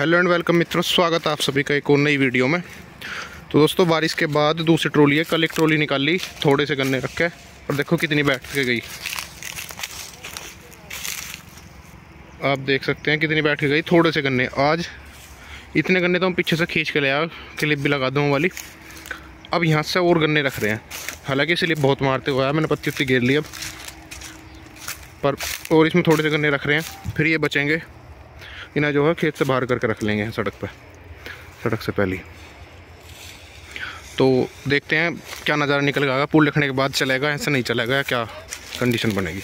Hello and welcome मित्रों, स्वागत है आप सभी का एक और नई वीडियो में। तो दोस्तों, बारिश के बाद दूसरी ट्रॉली है, कल एक ट्रॉली निकाल ली, थोड़े से गन्ने रखे और देखो कितनी बैठ के गई। आप देख सकते हैं कितनी बैठ के गई, थोड़े से गन्ने। आज इतने गन्ने तो हम पीछे से खींच के ले आया क्लिप भी लगा दूँ वाली। अब यहाँ से और गन्ने रख रहे हैं। हालाँकि स्लिप बहुत मारते हुए मैंने पत्ती उत्ती घेर ली अब। पर और इसमें थोड़े से गन्ने रख रहे हैं, फिर ये बचेंगे। इन्हें जो है खेत से बाहर करके रख लेंगे सड़क पर सड़क से पहले। तो देखते हैं क्या नज़ारा निकल पुल लिखने के बाद चलेगा, ऐसे नहीं चलेगा, क्या कंडीशन बनेगी।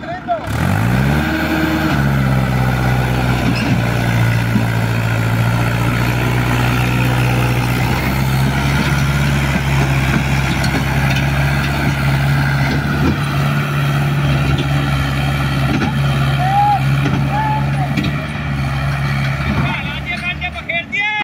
मैं